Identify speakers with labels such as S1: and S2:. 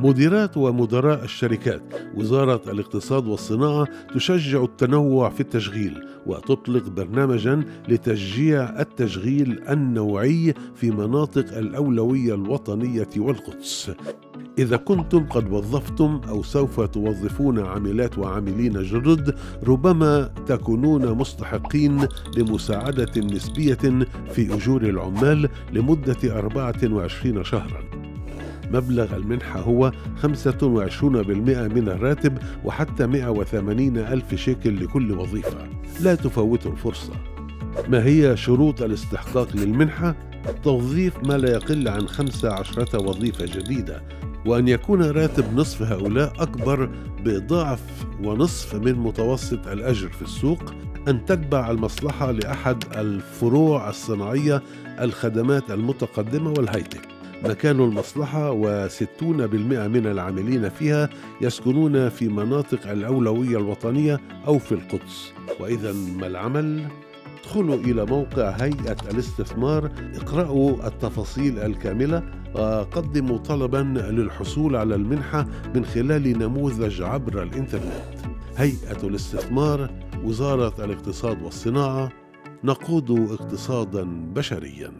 S1: مديرات ومدراء الشركات وزارة الاقتصاد والصناعة تشجع التنوع في التشغيل وتطلق برنامجا لتشجيع التشغيل النوعي في مناطق الأولوية الوطنية والقدس. إذا كنتم قد وظفتم أو سوف توظفون عاملات وعاملين جدد ربما تكونون مستحقين لمساعدة نسبية في أجور العمال لمدة 24 شهراً. مبلغ المنحة هو 25% من الراتب وحتى 180 ألف شيكل لكل وظيفة. لا تفوتوا الفرصة. ما هي شروط الاستحقاق للمنحة؟ توظيف ما لا يقل عن 15 وظيفة جديدة وأن يكون راتب نصف هؤلاء أكبر بضعف ونصف من متوسط الأجر في السوق أن تتبع المصلحة لأحد الفروع الصناعية الخدمات المتقدمة والهيتك. مكان المصلحة وستون بالمئة من العاملين فيها يسكنون في مناطق الأولوية الوطنية أو في القدس. وإذا ما العمل؟ ادخلوا إلى موقع هيئة الاستثمار اقرأوا التفاصيل الكاملة وقدموا طلبا للحصول على المنحة من خلال نموذج عبر الإنترنت. هيئة الاستثمار وزارة الاقتصاد والصناعة نقود اقتصادا بشريا.